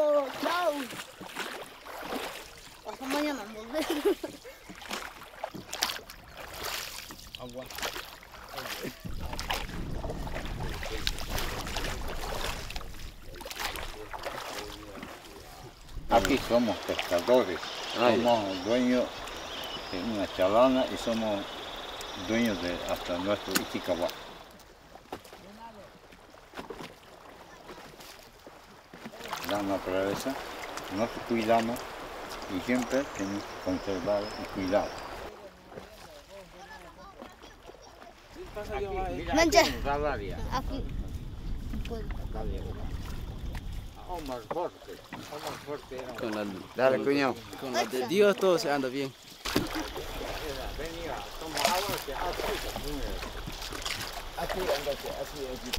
Chao, chao. Hasta mañana, volver. Agua. Aquí somos pescadores, Ah, somos dueños de una chalana y somos dueños de hasta nuestro Ichikawa. La naturaleza, nos cuidamos y siempre tenemos que conservar y cuidar. Mancha. Salaria. Aquí. Omar Forte, Omar Forte era Con la, Dale, cuñado. con la de Dios todo se anda bien. venía, toma agua, que así, así, así, así.